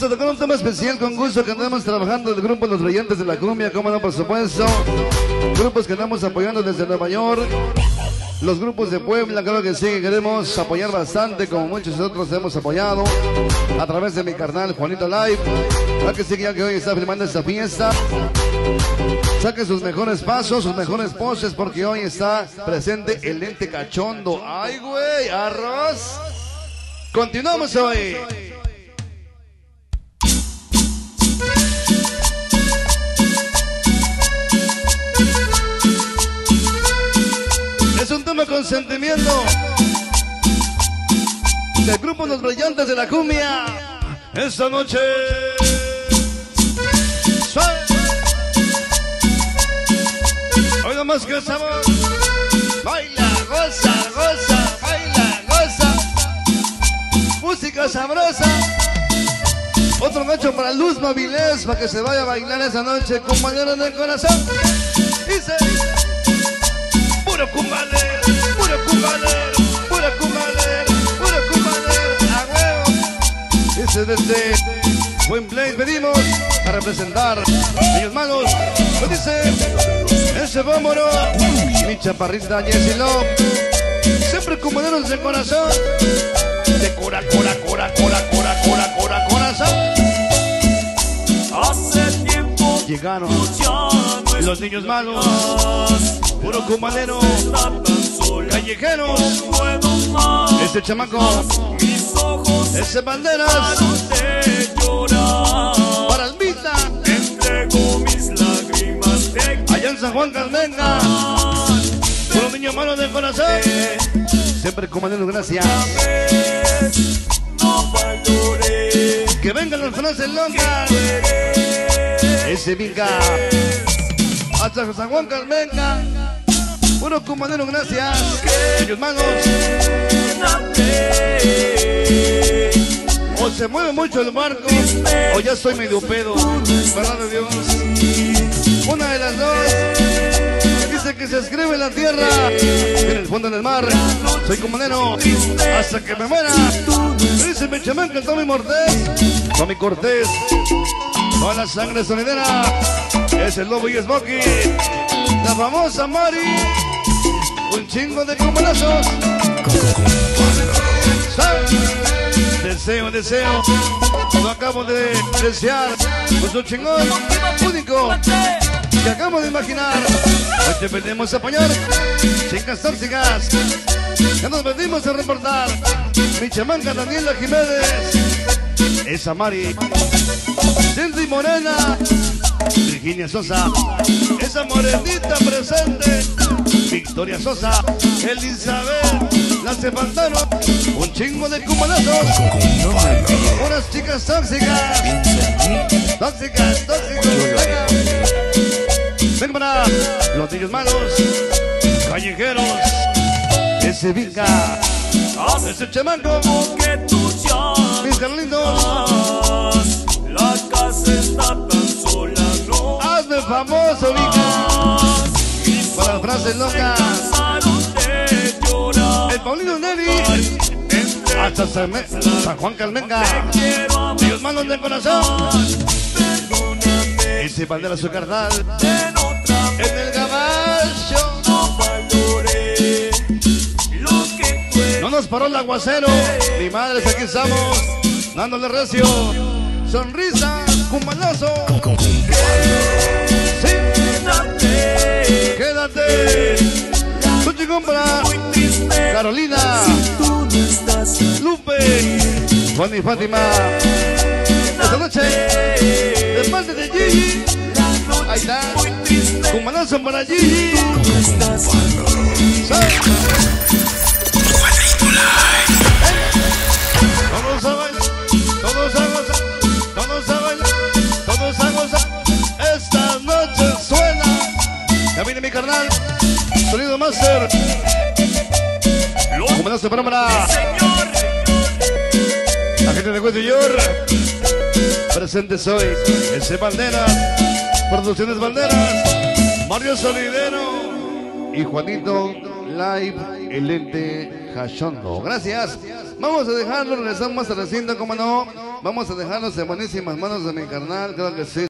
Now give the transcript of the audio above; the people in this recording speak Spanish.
Vamos a tocar un tema especial con gusto que andamos trabajando el grupo Los Brillantes de la Cumbia, como no, por supuesto. Grupos que andamos apoyando desde Nueva York. Los grupos de Puebla, claro que sí, queremos apoyar bastante, como muchos otros hemos apoyado a través de mi carnal Juanito Live. Claro que sí, que hoy está filmando esta fiesta. Saque sus mejores pasos, sus mejores poses, porque hoy está presente el lente cachondo. ¡Ay, güey! ¡Arroz! Continuamos hoy. Es un tema con sentimiento del grupo Los Brillantes de la Cumbia. Esta noche. Suave. Hoy nomás que sabor. Baila, goza, goza, baila, goza. Música sabrosa. Otro gancho para Luz Mavilés para que se vaya a bailar esa noche con mañana en el corazón. Dice. Puro cumbalero, puro cumbalero, puro cumbalero, puro cumbalero, a huevo. Dice desde Buen Blaze venimos a representar ellos manos. Lo dice ese vámonos, mi chaparrita Jessie Love. Siempre cumaleros de corazón. De cora, cora, cora, cora, cora, cora, cora, corazón. Hace tiempo Llegaron los niños malos, puro cumalero, callejeros, ese chamaco, ese banderas, para Almita, Entrego mis lágrimas de allá en San Juan Calmenga, puro niño malo de corazón, siempre cumalero, gracias. Que vengan los frases locas, ese vinca, hasta San Juan Calmenga, puro cumalero, gracias. Ellos manos, o se mueve mucho el barco, o ya estoy medio pedo, verdad Dios. Una de las dos. Dice que se escribe en la tierra, en el fondo del mar. Soy comunero hasta que me muera. Dice mi chamanca Tommy Mortés, Tommy Cortés. Toda la sangre sonidera. Es el lobo y Smokey. La famosa Mari. Un chingo de comunazos. Deseo, deseo. Lo acabo de desear. Un chingón único que acabo de imaginar. Hoy te venimos a apoyar. Chicas tóxicas. Ya nos venimos a reportar. Mi chamanca Daniela Jiménez. Esa Mari. Cindy Morena. Virginia Sosa. Esa morenita presente. Victoria Sosa. Elizabeth. La Pantano. Un chingo de cumanazos. Unas chicas tóxicas. Tóxicas, tóxicas. Venga. Para los niños malos. Callejeros. Ese vinca. Ese chamaco. Locas. El Paulino Neri. Hasta San, San Juan Calmenga. Dios manos de corazón. Ese bandera su carnal. En el gabacho. No nos paró el aguacero. Mi madre, aquí estamos. Dándole recio. Sonrisa. Cumbalazo. Sí. Triste. Carolina. Lupe. Juan y Fátima. Esta noche. De parte de Gigi. Ahí está. triste. Cumbalazo para Gigi. Todos a bailar, todos a gozar, todos a bailar, todos a gozar. Esta noche suena. Ya viene mi carnal, sonido master. Se para la gente de Cuetillo. Presente soy, ese Banderas, Producciones Banderas, Mario Solidero y Juanito Live, el ente cachondo. Gracias. Vamos a dejarlo, regresamos al recinto, como no. Vamos a dejarlos en buenísimas manos de mi carnal. Creo que sí.